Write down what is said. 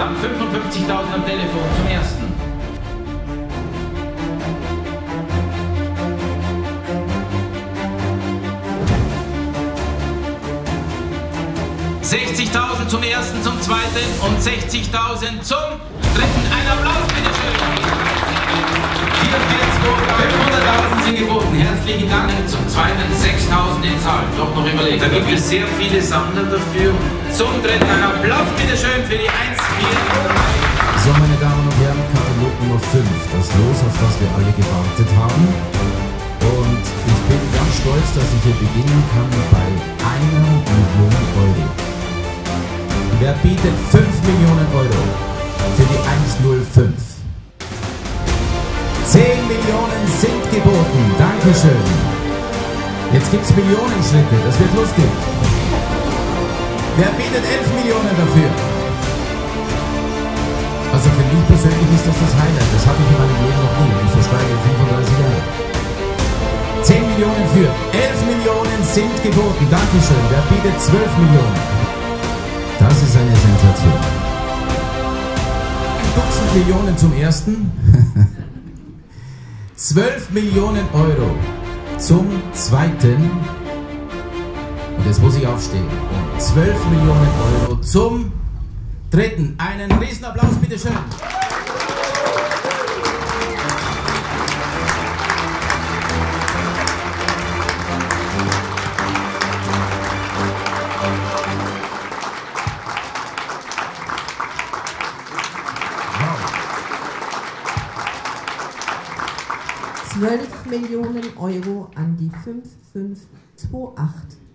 Dann 55.000 am Telefon zum ersten. ...60.000 zum ersten, zum zweiten und 60.000 zum dritten. Ein Applaus, bitteschön. 500.000 sind geboten. Herzlichen Dank zum zweiten 6.000 in Zahl. Doch noch überlegt. Da gibt es sehr viele Sammler dafür. Zum dritten ein Applaus bitteschön für die 1, 5, das Los, auf das wir alle gewartet haben. Und ich bin ganz stolz, dass ich hier beginnen kann bei einer Million Euro. Wer bietet 5 Millionen Euro für die 105? 10 Millionen sind geboten. Dankeschön. Jetzt gibt's Millionenschritte. Das wird lustig. Wer bietet 11 Millionen dafür? Also für mich persönlich ist das das Highlight. Millionen für. 11 Millionen sind geboten. Dankeschön. Wer bietet 12 Millionen? Das ist eine Sensation. Ein Dutzend Millionen zum ersten. 12 Millionen Euro zum zweiten. Und jetzt muss ich aufstehen. Und 12 Millionen Euro zum dritten. Einen Riesenapplaus, bitteschön. Zwölf Millionen Euro an die 5528.